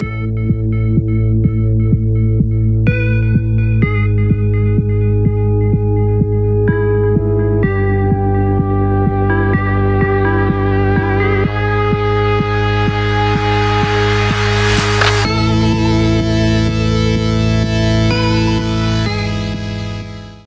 Música